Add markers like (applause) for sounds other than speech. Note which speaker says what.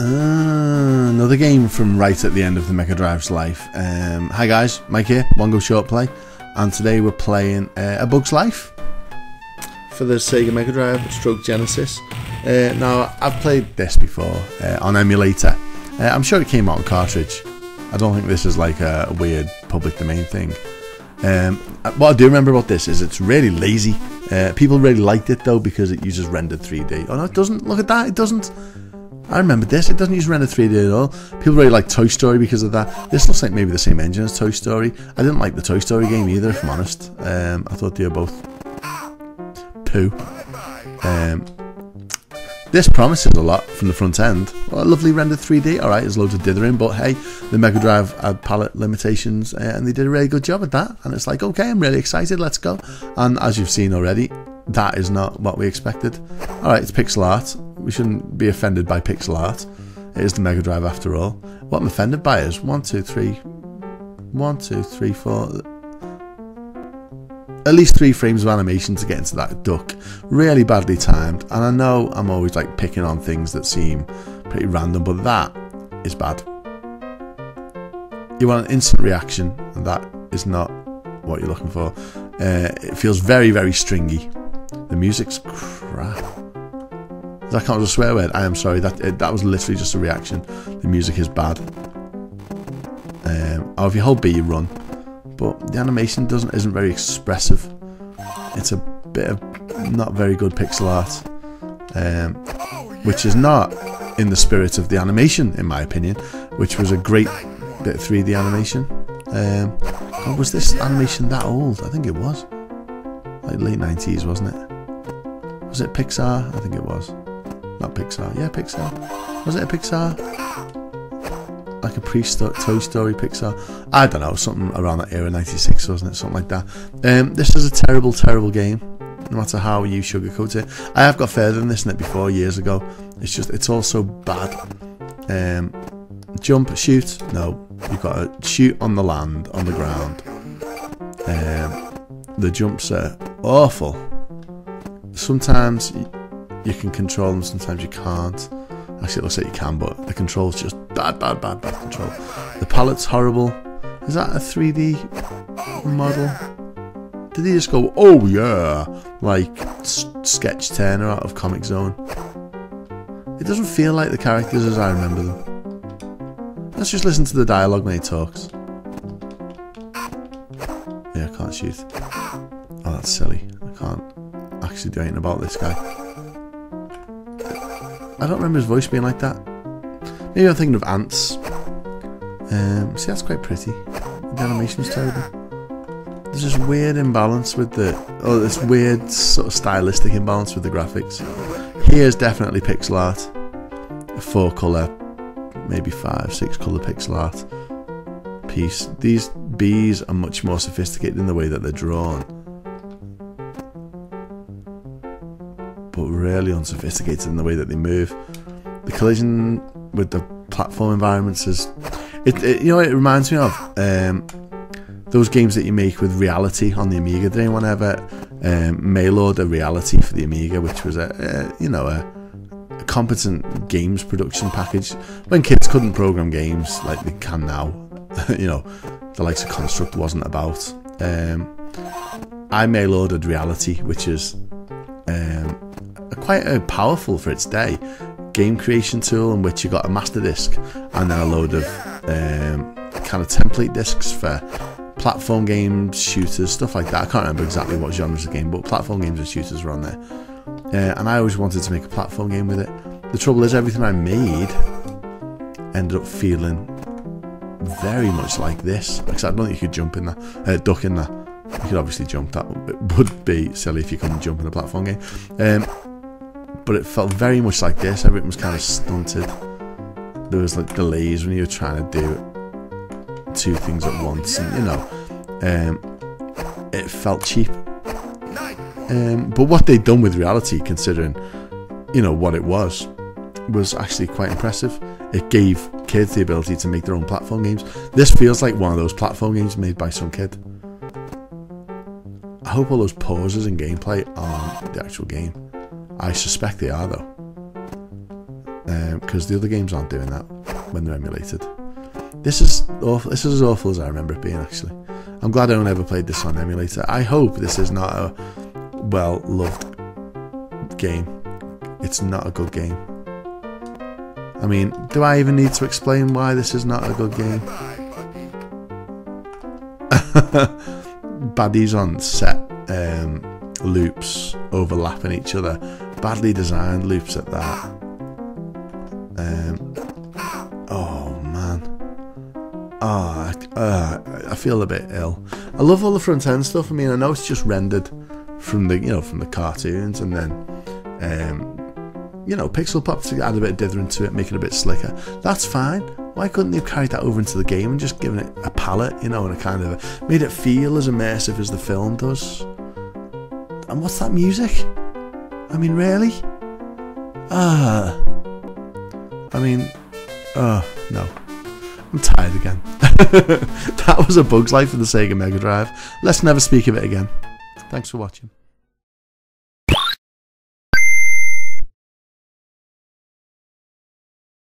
Speaker 1: Uh, another game from right at the end of the Mega Drive's life. Um, hi guys, Mike here, One Go Short Play, and today we're playing uh, A Bug's Life for the Sega Mega Drive Stroke Genesis. Uh, now, I've played this before uh, on emulator. Uh, I'm sure it came out on cartridge. I don't think this is like a, weird public domain thing. Um, what I do remember about this is it's really lazy. Uh, people really liked it though because it uses rendered 3D. Oh no, it doesn't. Look at that. It doesn't. I remember this. It doesn't use rendered 3D at all. People really like Toy Story because of that. This looks like maybe the same engine as Toy Story. I didn't like the Toy Story game either, if I'm honest. Um, I thought they were both poo. Um, this promises a lot from the front end. Well, a lovely rendered 3D. All right, there's loads of dithering, but hey, the Mega Drive had palette limitations, uh, and they did a really good job at that. And it's like, okay, I'm really excited. Let's go. And as you've seen already, that is not what we expected. All right, it's pixel art. We shouldn't be offended by pixel art. It is the Mega Drive after all. What I'm offended by is one, two, three, one, two, three, four. At least three frames of animation to get into that duck. Really badly timed. And I know I'm always like picking on things that seem pretty random, but that is bad. You want an instant reaction, and that is not what you're looking for. Uh, it feels very, very stringy. The music's crap. That can't a swear word. I am sorry. That it, that was literally just a reaction. The music is bad. Um, if you hold B, you run. But the animation doesn't isn't very expressive. It's a bit of not very good pixel art, um, which is not in the spirit of the animation, in my opinion, which was a great bit of 3D animation. Um, was this animation that old? I think it was. Like late 90s, wasn't it? Was it Pixar? I think it was. Not Pixar. Yeah, Pixar. Was it a Pixar? Like a pre-Toy Story Pixar? I don't know. Something around that era, 96, wasn't it? Something like that. Um, this is a terrible, terrible game. No matter how you sugarcoat it. I have got further than this in it before, years ago. It's just, it's all so bad. Um, jump, shoot. No. You've got to shoot on the land, on the ground. Um, the jumps are awful. Sometimes you can control them, sometimes you can't. Actually, it looks like you can, but the control's just bad, bad, bad, bad control. The palette's horrible. Is that a 3D model? Did he just go, oh yeah, like Sketch Turner out of Comix Zone? It doesn't feel like the characters as I remember them. Let's just listen to the dialogue when he talks. Yeah, I can't shoot. Oh, that's silly. I can't actually do anything about this guy. I don't remember his voice being like that. Maybe I'm thinking of ants. Um, see, that's quite pretty. The animation's terrible. There's this weird imbalance with the... Oh, this weird sort of stylistic imbalance with the graphics. Here's definitely pixel art. Four colour, maybe five, six colour pixel art piece. These bees are much more sophisticated in the way that they're drawn. Really unsophisticated in the way that they move. The collision with the platform environments is, it, it you know, it reminds me of um, those games that you make with reality on the Amiga. Did anyone ever um, mail order reality for the Amiga, which was a, a you know a, a competent games production package when kids couldn't program games like they can now. (laughs) you know, the likes of Construct wasn't about. Um, I mail ordered reality, which is um, quite a powerful for its day game creation tool in which you got a master disk and then a load of um, kind of template discs for platform games, shooters, stuff like that. I can't remember exactly what genres of game, but platform games and shooters were on there. Uh, and I always wanted to make a platform game with it. The trouble is, everything I made ended up feeling very much like this. Because I don't think you could jump in that, uh, duck in that. You could obviously jump. That it would be silly if you couldn't jump in a platform game. Um, but it felt very much like this. Everything was kind of stunted. There was like delays when you were trying to do two things at once, and you know, um, it felt cheap. Um, but what they'd done with reality, considering you know what it was, was actually quite impressive. It gave kids the ability to make their own platform games. This feels like one of those platform games made by some kid. I hope all those pauses and gameplay are the actual game. I suspect they are though. because um, the other games aren't doing that when they're emulated. This is awful. This is as awful as I remember it being. Actually, I'm glad I only ever played this on emulator. I hope this is not a well loved game. It's not a good game. I mean, do I even need to explain why this is not a good game? (laughs) Baddies on set um, loops overlapping each other. Badly designed loops at that. Um, oh man. Oh, I, uh, I feel a bit ill. I love all the front end stuff. I mean, I know it's just rendered from the you know from the cartoons, and then um, you know pixel pop to add a bit of dither into it, make it a bit slicker. That's fine. Why couldn't they have carried that over into the game and just given it a palette, you know, and a kind of a, made it feel as immersive as the film does? And what's that music? I mean, really? Ah. I mean, oh, no. I'm tired again. (laughs) that was a Bug's Life for the Sega Mega Drive. Let's never speak of it again. Thanks for watching.